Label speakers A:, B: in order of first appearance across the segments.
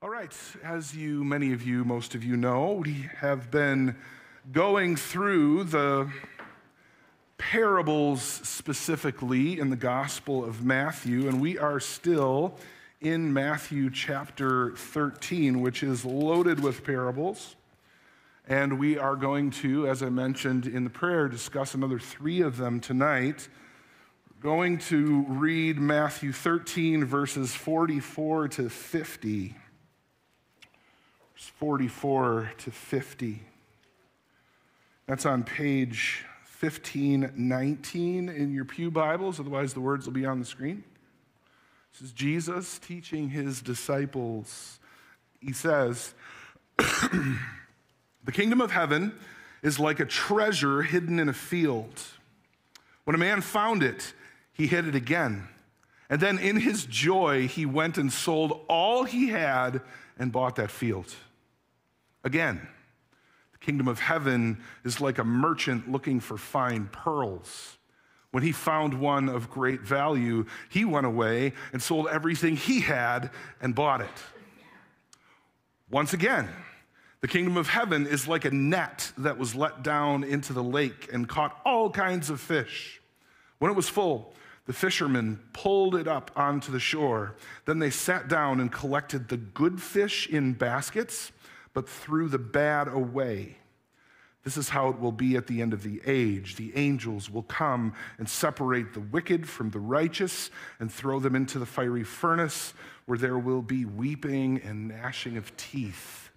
A: All right, as you, many of you, most of you know, we have been going through the parables specifically in the Gospel of Matthew, and we are still in Matthew chapter 13, which is loaded with parables. And we are going to, as I mentioned in the prayer, discuss another three of them tonight. We're going to read Matthew 13, verses 44 to 50. 44 to 50. That's on page 1519 in your Pew Bibles, otherwise, the words will be on the screen. This is Jesus teaching his disciples. He says, The kingdom of heaven is like a treasure hidden in a field. When a man found it, he hid it again. And then in his joy, he went and sold all he had and bought that field. Again, the kingdom of heaven is like a merchant looking for fine pearls. When he found one of great value, he went away and sold everything he had and bought it. Once again, the kingdom of heaven is like a net that was let down into the lake and caught all kinds of fish. When it was full, the fishermen pulled it up onto the shore. Then they sat down and collected the good fish in baskets but threw the bad away. This is how it will be at the end of the age. The angels will come and separate the wicked from the righteous and throw them into the fiery furnace where there will be weeping and gnashing of teeth.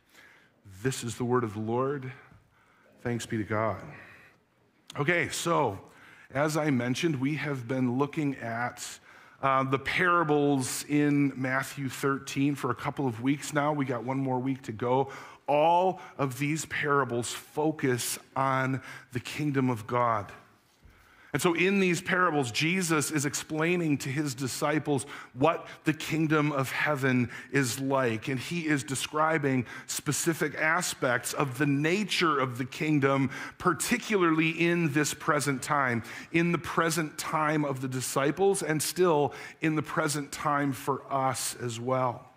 A: This is the word of the Lord. Thanks be to God. Okay, so as I mentioned, we have been looking at uh, the parables in Matthew 13 for a couple of weeks now. We got one more week to go all of these parables focus on the kingdom of God. And so, in these parables, Jesus is explaining to his disciples what the kingdom of heaven is like. And he is describing specific aspects of the nature of the kingdom, particularly in this present time, in the present time of the disciples, and still in the present time for us as well.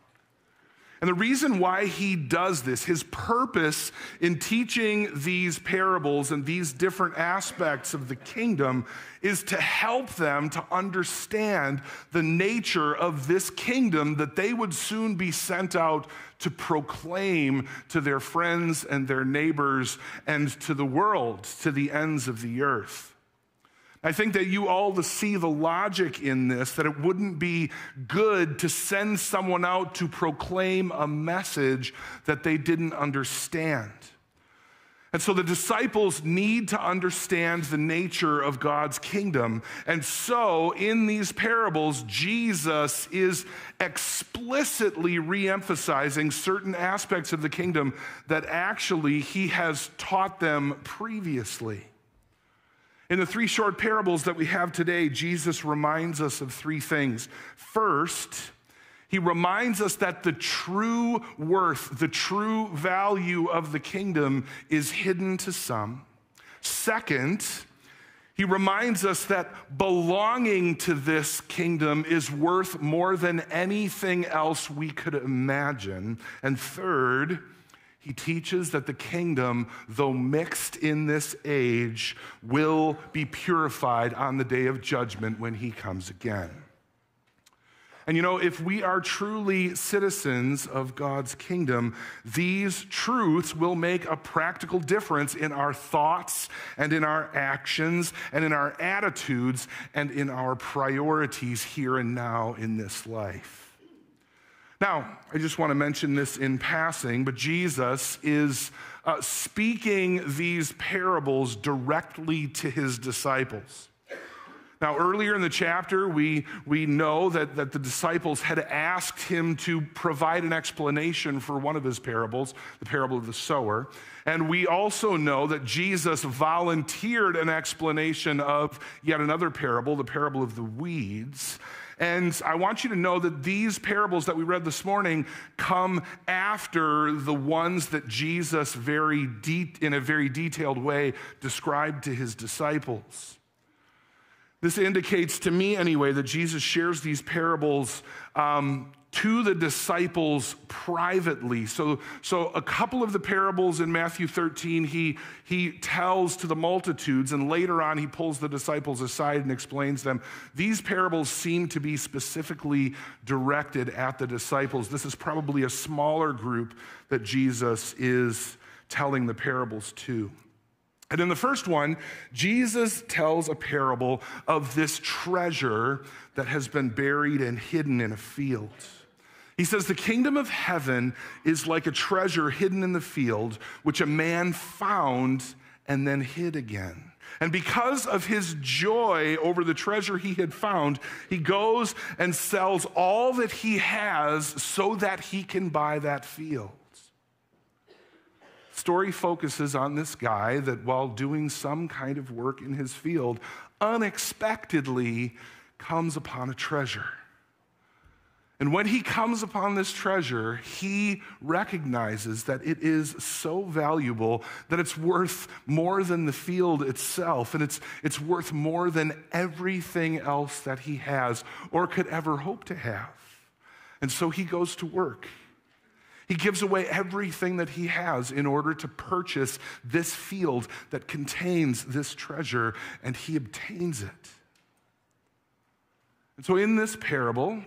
A: And the reason why he does this, his purpose in teaching these parables and these different aspects of the kingdom, is to help them to understand the nature of this kingdom that they would soon be sent out to proclaim to their friends and their neighbors and to the world, to the ends of the earth. I think that you all see the logic in this, that it wouldn't be good to send someone out to proclaim a message that they didn't understand. And so the disciples need to understand the nature of God's kingdom. And so in these parables, Jesus is explicitly re emphasizing certain aspects of the kingdom that actually he has taught them previously. In the three short parables that we have today, Jesus reminds us of three things. First, he reminds us that the true worth, the true value of the kingdom is hidden to some. Second, he reminds us that belonging to this kingdom is worth more than anything else we could imagine. And third, he teaches that the kingdom, though mixed in this age, will be purified on the day of judgment when he comes again. And you know, if we are truly citizens of God's kingdom, these truths will make a practical difference in our thoughts and in our actions and in our attitudes and in our priorities here and now in this life. Now, I just want to mention this in passing, but Jesus is uh, speaking these parables directly to his disciples. Now, earlier in the chapter, we, we know that, that the disciples had asked him to provide an explanation for one of his parables, the parable of the sower. And we also know that Jesus volunteered an explanation of yet another parable, the parable of the weeds. And I want you to know that these parables that we read this morning come after the ones that Jesus very de- in a very detailed way described to his disciples. This indicates to me, anyway, that Jesus shares these parables um, to the disciples privately. So, so a couple of the parables in Matthew 13, he, he tells to the multitudes, and later on, he pulls the disciples aside and explains them. These parables seem to be specifically directed at the disciples. This is probably a smaller group that Jesus is telling the parables to. And in the first one, Jesus tells a parable of this treasure that has been buried and hidden in a field. He says, The kingdom of heaven is like a treasure hidden in the field, which a man found and then hid again. And because of his joy over the treasure he had found, he goes and sells all that he has so that he can buy that field. Story focuses on this guy that while doing some kind of work in his field, unexpectedly comes upon a treasure. And when he comes upon this treasure, he recognizes that it is so valuable that it's worth more than the field itself, and it's, it's worth more than everything else that he has or could ever hope to have. And so he goes to work. He gives away everything that he has in order to purchase this field that contains this treasure, and he obtains it. And so, in this parable,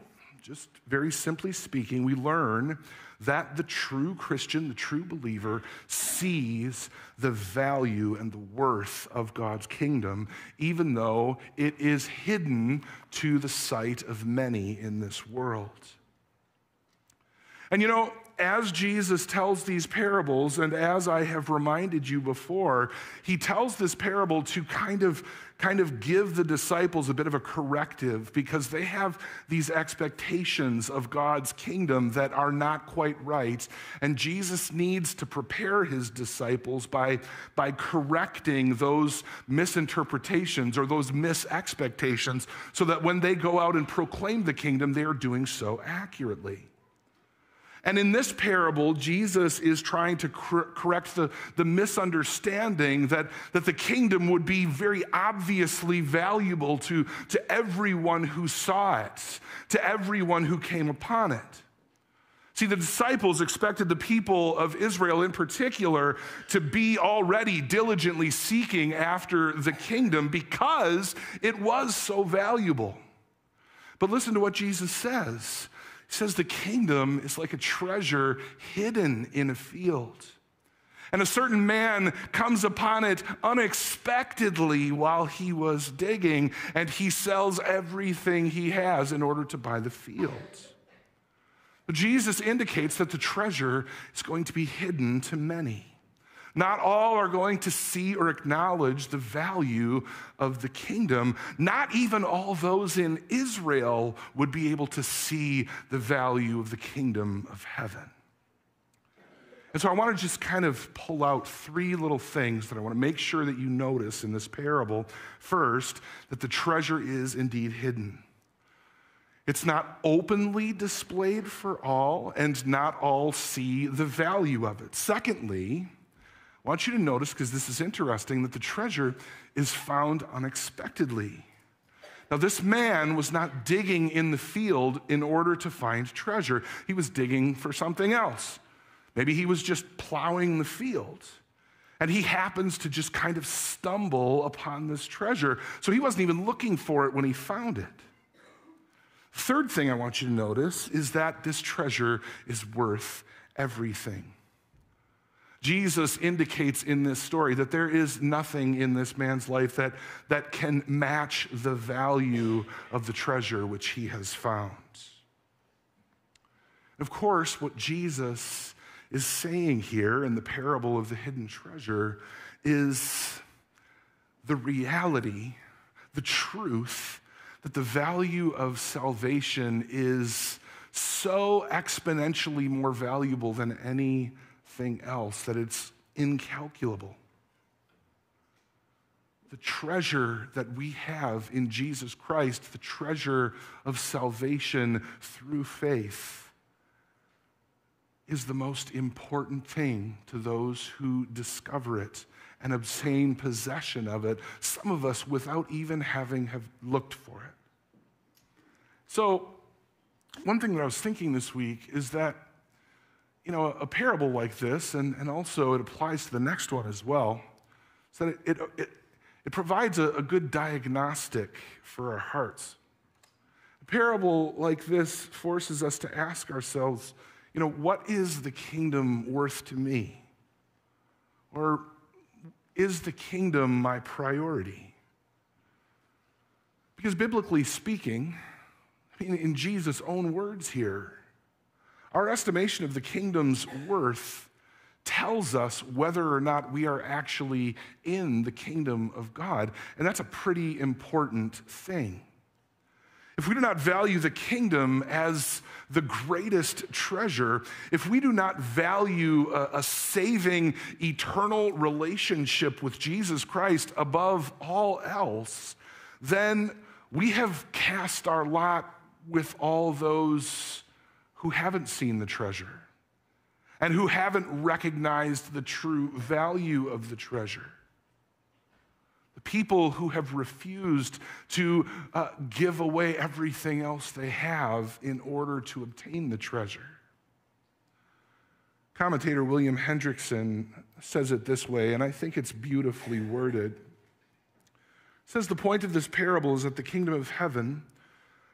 A: just very simply speaking, we learn that the true Christian, the true believer, sees the value and the worth of God's kingdom, even though it is hidden to the sight of many in this world. And you know, as Jesus tells these parables, and as I have reminded you before, he tells this parable to kind of, kind of give the disciples a bit of a corrective because they have these expectations of God's kingdom that are not quite right. And Jesus needs to prepare his disciples by, by correcting those misinterpretations or those misexpectations so that when they go out and proclaim the kingdom, they are doing so accurately. And in this parable, Jesus is trying to cor- correct the, the misunderstanding that, that the kingdom would be very obviously valuable to, to everyone who saw it, to everyone who came upon it. See, the disciples expected the people of Israel in particular to be already diligently seeking after the kingdom because it was so valuable. But listen to what Jesus says says the kingdom is like a treasure hidden in a field. And a certain man comes upon it unexpectedly while he was digging, and he sells everything he has in order to buy the field. But Jesus indicates that the treasure is going to be hidden to many. Not all are going to see or acknowledge the value of the kingdom. Not even all those in Israel would be able to see the value of the kingdom of heaven. And so I want to just kind of pull out three little things that I want to make sure that you notice in this parable. First, that the treasure is indeed hidden. It's not openly displayed for all, and not all see the value of it. Secondly, I want you to notice, because this is interesting, that the treasure is found unexpectedly. Now, this man was not digging in the field in order to find treasure, he was digging for something else. Maybe he was just plowing the field. And he happens to just kind of stumble upon this treasure. So he wasn't even looking for it when he found it. Third thing I want you to notice is that this treasure is worth everything. Jesus indicates in this story that there is nothing in this man's life that, that can match the value of the treasure which he has found. Of course, what Jesus is saying here in the parable of the hidden treasure is the reality, the truth that the value of salvation is so exponentially more valuable than any anything else, that it's incalculable. The treasure that we have in Jesus Christ, the treasure of salvation through faith, is the most important thing to those who discover it and obtain possession of it, some of us without even having have looked for it. So, one thing that I was thinking this week is that, you know, a parable like this, and, and also it applies to the next one as well, is that it, it, it, it provides a, a good diagnostic for our hearts. A parable like this forces us to ask ourselves, you know, what is the kingdom worth to me? Or is the kingdom my priority? Because biblically speaking, I mean, in Jesus' own words here, our estimation of the kingdom's worth tells us whether or not we are actually in the kingdom of God. And that's a pretty important thing. If we do not value the kingdom as the greatest treasure, if we do not value a, a, saving, eternal relationship with Jesus Christ above all else, then we have cast our lot with all those who haven't seen the treasure and who haven't recognized the true value of the treasure. The people who have refused to uh, give away everything else they have in order to obtain the treasure. Commentator William Hendriksen says it this way, and I think it's beautifully worded. Says the point of this parable is that the kingdom of heaven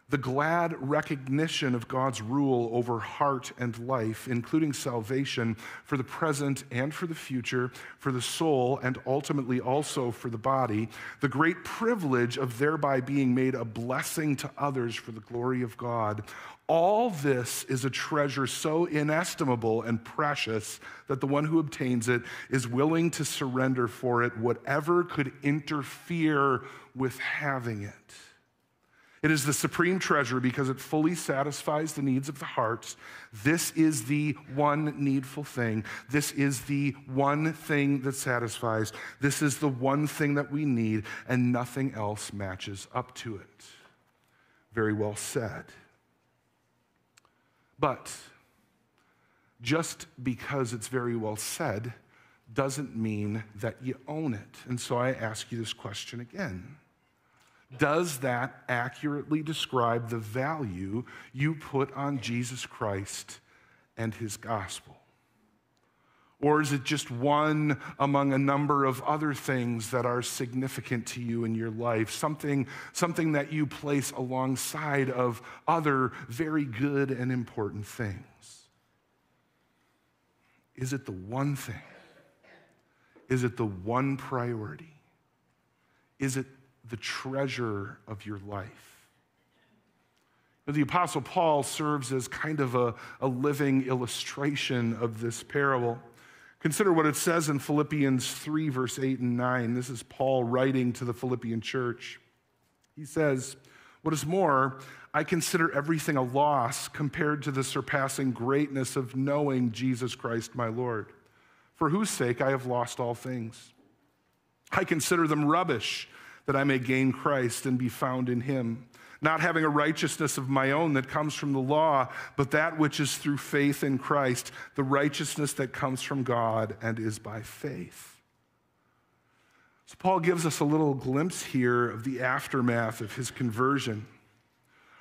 A: the glad recognition of God's rule over heart and life, including salvation for the present and for the future, for the soul, and ultimately also for the body, the great privilege of thereby being made a blessing to others for the glory of God. All this is a treasure so inestimable and precious that the one who obtains it is willing to surrender for it whatever could interfere with having it. It is the supreme treasure because it fully satisfies the needs of the hearts. This is the one needful thing. This is the one thing that satisfies. This is the one thing that we need, and nothing else matches up to it. Very well said. But just because it's very well said doesn't mean that you own it. And so I ask you this question again does that accurately describe the value you put on Jesus Christ and his gospel? Or is it just one among a number of other things that are significant to you in your life? Something, something that you place alongside of other very good and important things? Is it the one thing? Is it the one priority? Is it the treasure of your life. The Apostle Paul serves as kind of a, a living illustration of this parable. Consider what it says in Philippians 3, verse 8 and 9. This is Paul writing to the Philippian church. He says, What is more, I consider everything a loss compared to the surpassing greatness of knowing Jesus Christ my Lord, for whose sake I have lost all things. I consider them rubbish that I may gain Christ and be found in him, not having a righteousness of my own that comes from the law, but that which is through faith in Christ, the righteousness that comes from God and is by faith. So, Paul gives us a little glimpse here of the aftermath of his conversion.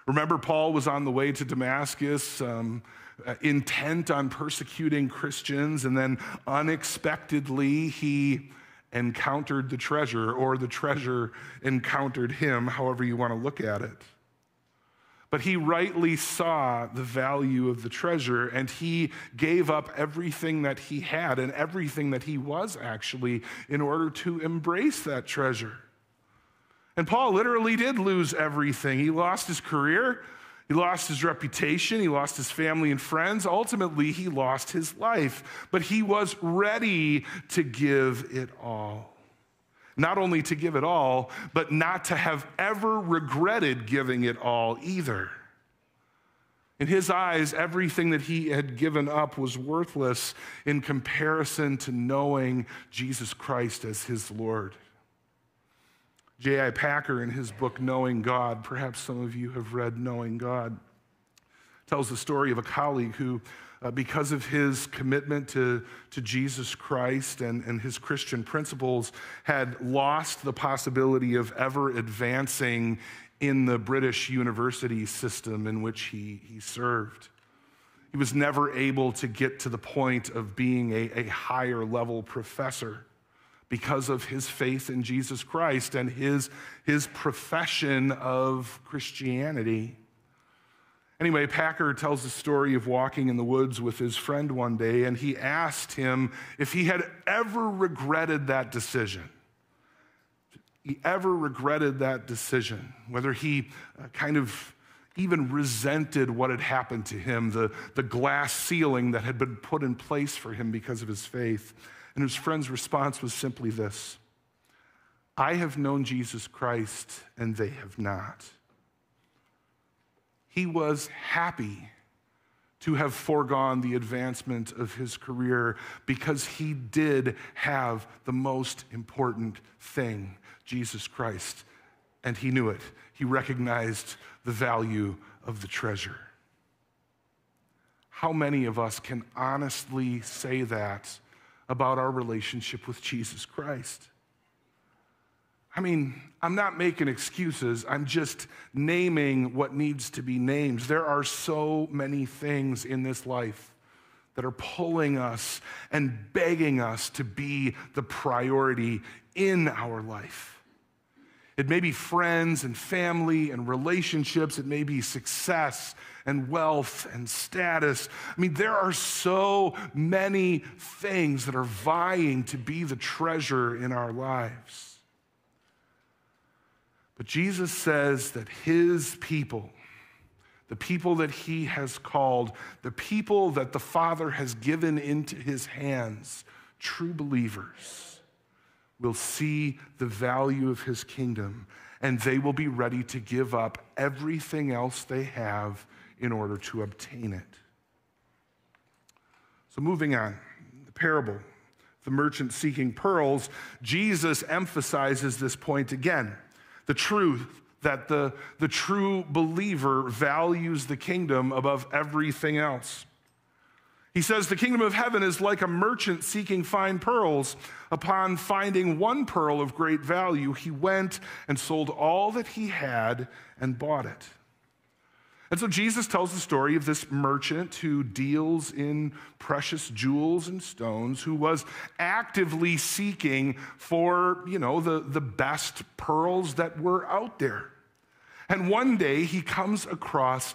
A: Remember, Paul was on the way to Damascus. Um, uh, intent on persecuting Christians, and then unexpectedly he encountered the treasure, or the treasure encountered him, however you want to look at it. But he rightly saw the value of the treasure and he gave up everything that he had and everything that he was actually in order to embrace that treasure. And Paul literally did lose everything. He lost his career, he lost his reputation, he lost his family and friends. Ultimately, he lost his life. But he was ready to give it all. Not only to give it all, but not to have ever regretted giving it all either. In his eyes, everything that he had given up was worthless in comparison to knowing Jesus Christ as his Lord. J.I. Packer, in his book Knowing God, perhaps some of you have read Knowing God, tells the story of a colleague who, uh, because of his commitment to, to Jesus Christ and, and his Christian principles, had lost the possibility of ever advancing in the British university system in which he, he served. He was never able to get to the point of being a, a higher level professor because of his faith in Jesus Christ and his, his profession of Christianity. Anyway, Packer tells the story of walking in the woods with his friend one day, and he asked him if he had ever regretted that decision. He ever regretted that decision, whether he uh, kind of even resented what had happened to him, the, the glass ceiling that had been put in place for him because of his faith. And his friend's response was simply this I have known Jesus Christ, and they have not. He was happy to have foregone the advancement of his career because he did have the most important thing Jesus Christ, and he knew it. He recognized the value of the treasure. How many of us can honestly say that about our relationship with Jesus Christ. I mean, I'm not making excuses. I'm just naming what needs to be named. There are so many things in this life that are pulling us and begging us to be the priority in our life. It may be friends and family and relationships. It may be success and wealth and status. I mean, there are so many things that are vying to be the treasure in our lives. But Jesus says that his people, the people that he has called, the people that the Father has given into his hands, true believers, will see the value of his kingdom and they will be ready to give up everything else they have in order to obtain it. So, moving on, the parable, the merchant seeking pearls, Jesus emphasizes this point again the truth that the, the true believer values the kingdom above everything else. He says, The kingdom of heaven is like a merchant seeking fine pearls. Upon finding one pearl of great value, he went and sold all that he had and bought it. And so Jesus tells the story of this merchant who deals in precious jewels and stones, who was actively seeking for, you know, the, the best pearls that were out there. And one day he comes across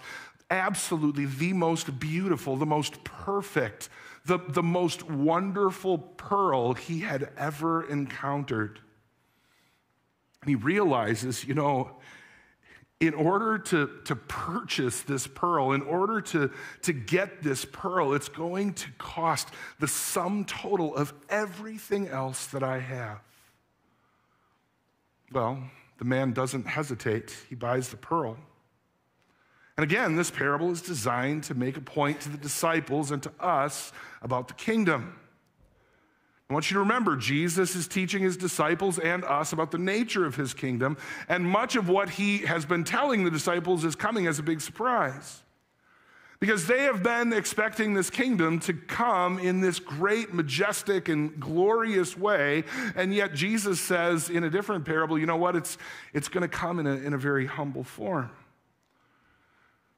A: absolutely the most beautiful, the most perfect, the, the most wonderful pearl he had ever encountered. And he realizes, you know, in order to, to purchase this pearl, in order to, to get this pearl, it's going to cost the sum total of everything else that I have. Well, the man doesn't hesitate. He buys the pearl. And again, this parable is designed to make a point to the disciples and to us about the kingdom. I want you to remember, Jesus is teaching his disciples and us about the nature of his kingdom, and much of what he has been telling the disciples is coming as a big surprise. Because they have been expecting this kingdom to come in this great, majestic, and glorious way. And yet, Jesus says in a different parable, you know what? It's, it's going to come in a, in a very humble form.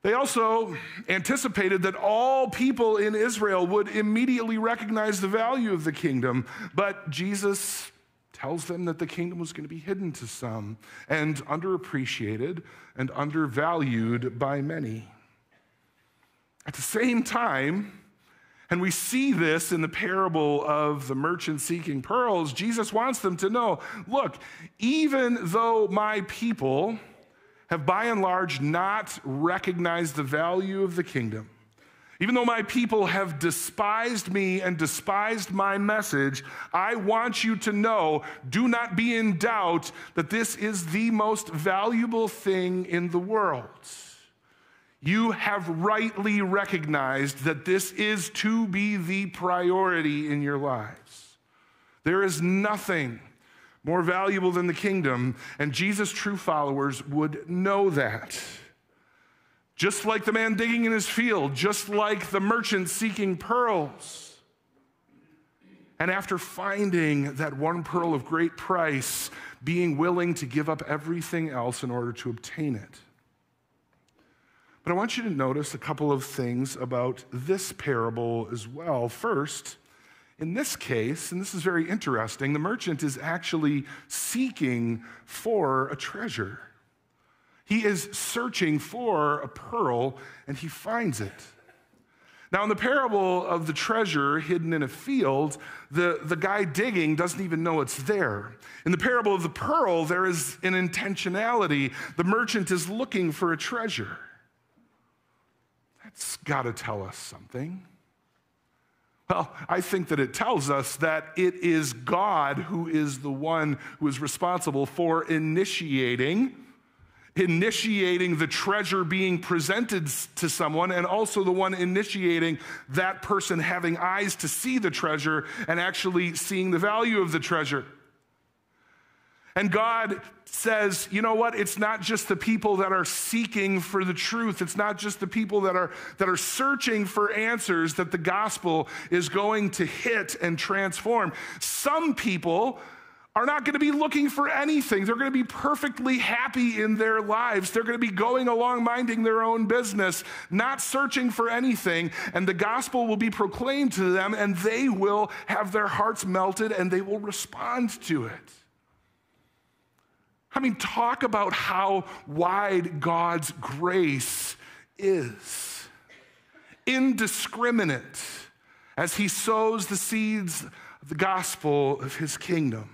A: They also anticipated that all people in Israel would immediately recognize the value of the kingdom, but Jesus tells them that the kingdom was going to be hidden to some and underappreciated and undervalued by many. At the same time, and we see this in the parable of the merchant seeking pearls, Jesus wants them to know look, even though my people, have by and large not recognized the value of the kingdom. Even though my people have despised me and despised my message, I want you to know do not be in doubt that this is the most valuable thing in the world. You have rightly recognized that this is to be the priority in your lives. There is nothing more valuable than the kingdom, and Jesus' true followers would know that. Just like the man digging in his field, just like the merchant seeking pearls. And after finding that one pearl of great price, being willing to give up everything else in order to obtain it. But I want you to notice a couple of things about this parable as well. First, in this case, and this is very interesting, the merchant is actually seeking for a treasure. He is searching for a pearl and he finds it. Now, in the parable of the treasure hidden in a field, the, the guy digging doesn't even know it's there. In the parable of the pearl, there is an intentionality. The merchant is looking for a treasure. That's got to tell us something. Well, I think that it tells us that it is God who is the one who is responsible for initiating initiating the treasure being presented to someone, and also the one initiating that person having eyes to see the treasure and actually seeing the value of the treasure. And God says, you know what? It's not just the people that are seeking for the truth. It's not just the people that are, that are searching for answers that the gospel is going to hit and transform. Some people are not going to be looking for anything. They're going to be perfectly happy in their lives. They're going to be going along minding their own business, not searching for anything. And the gospel will be proclaimed to them, and they will have their hearts melted and they will respond to it. I mean, talk about how wide God's grace is. Indiscriminate as He sows the seeds of the gospel of His kingdom.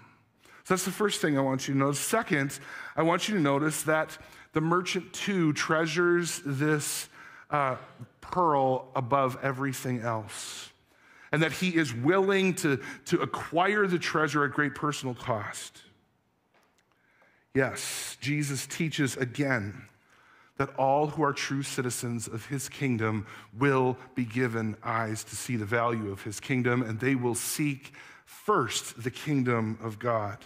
A: So that's the first thing I want you to notice. Second, I want you to notice that the merchant too treasures this uh, pearl above everything else. And that he is willing to, to acquire the treasure at great personal cost. Yes, Jesus teaches again that all who are true citizens of his kingdom will be given eyes to see the value of his kingdom, and they will seek first the kingdom of God.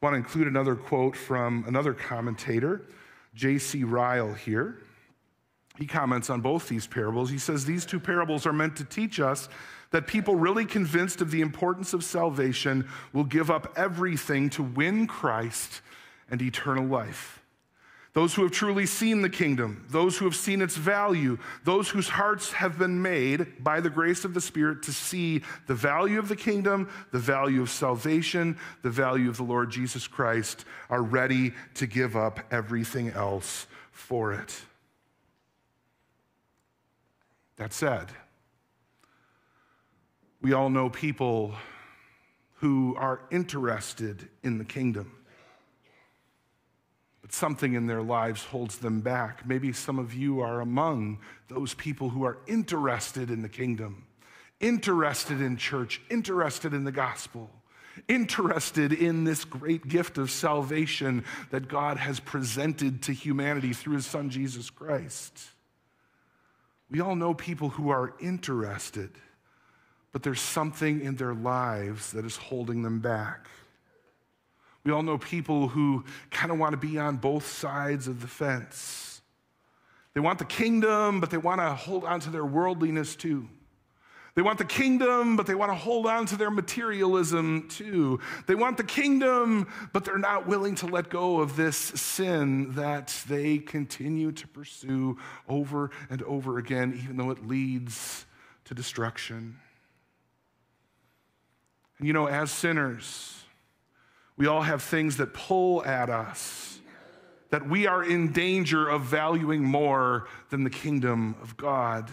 A: I want to include another quote from another commentator, J.C. Ryle, here. He comments on both these parables. He says these two parables are meant to teach us that people really convinced of the importance of salvation will give up everything to win Christ and eternal life those who have truly seen the kingdom, those who have seen its value, those whose hearts have been made by the grace of the Spirit to see the value of the kingdom, the value of salvation, the value of the Lord Jesus Christ, are ready to give up everything else for it. That said, we all know people who are interested in the kingdom but something in their lives holds them back. Maybe some of you are among those people who are interested in the kingdom, interested in church, interested in the gospel, interested in this great gift of salvation that God has presented to humanity through his son Jesus Christ. We all know people who are interested, but there's something in their lives that is holding them back. We all know people who kind of want to be on both sides of the fence. They want the kingdom, but they want to hold on to their worldliness too. They want the kingdom, but they want to hold on to their materialism too. They want the kingdom, but they're not willing to let go of this sin that they continue to pursue over and over again, even though it leads to destruction. You know, as sinners, we all have things that pull at us, that we are in danger of valuing more than the kingdom of God.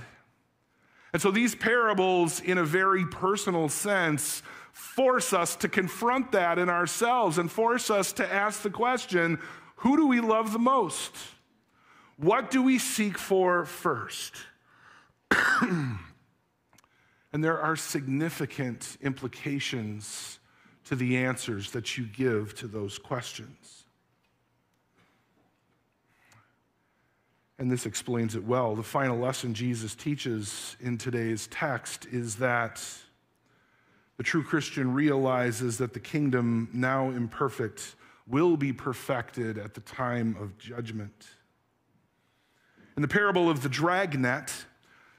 A: And so these parables, in a very personal sense, force us to confront that in ourselves and force us to ask the question who do we love the most? What do we seek for first? and there are significant implications to the answers that you give to those questions. And this explains it well. The final lesson Jesus teaches in today's text is that the true Christian realizes that the kingdom, now imperfect, will be perfected at the time of judgment. In the parable of the dragnet,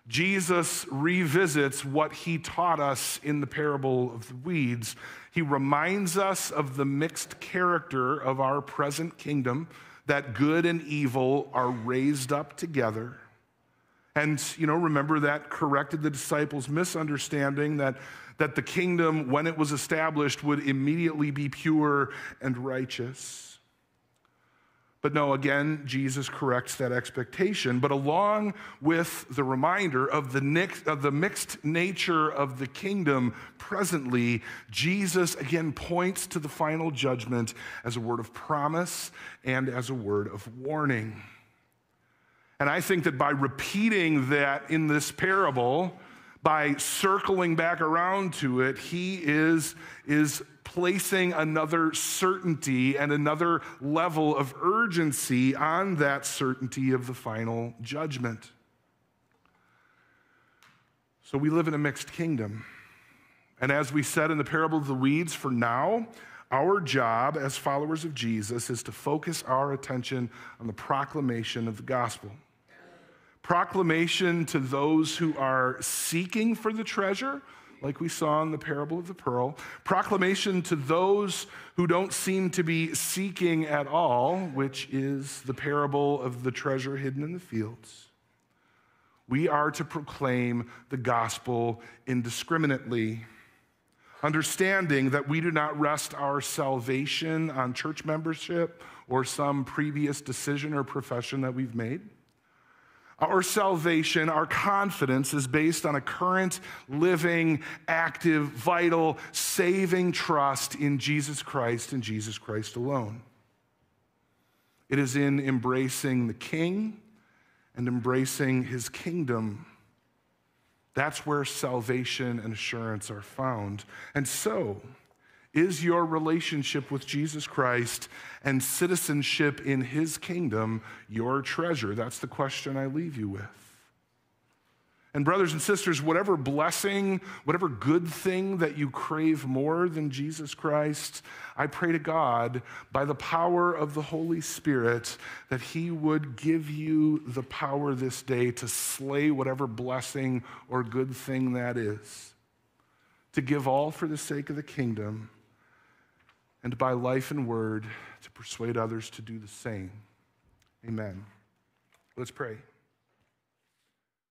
A: Jesus revisits what he taught us in the parable of the weeds. He reminds us of the mixed character of our present kingdom, that good and evil are raised up together. And, you know, remember that corrected the disciples' misunderstanding that, that the kingdom, when it was established, would immediately be pure and righteous. But no, again, Jesus corrects that expectation. But along with the reminder of the, of the mixed nature of the kingdom presently, Jesus again points to the final judgment as a word of promise and as a word of warning. And I think that by repeating that in this parable, by circling back around to it, he is, is placing another certainty and another level of urgency on that certainty of the final judgment. So we live in a mixed kingdom. And as we said in the parable of the weeds, for now, our job as followers of Jesus is to focus our attention on the proclamation of the gospel. Proclamation to those who are seeking for the treasure like we saw in the parable of the pearl. Proclamation to those who don't seem to be seeking at all, which is the parable of the treasure hidden in the fields. We are to proclaim the gospel indiscriminately, understanding that we do not rest our salvation on church membership or some previous decision or profession that we've made. Our salvation, our confidence is based on a current, living, active, vital, saving trust in Jesus Christ and Jesus Christ alone. It is in embracing the King and embracing his kingdom. That's where salvation and assurance are found. And so, is your relationship with Jesus Christ and citizenship in his kingdom your treasure? That's the question I leave you with. And, brothers and sisters, whatever blessing, whatever good thing that you crave more than Jesus Christ, I pray to God, by the power of the Holy Spirit, that He would give you the power this day to slay whatever blessing or good thing that is, to give all for the sake of the kingdom and by life and word to persuade others to do the same. Amen. Let's pray.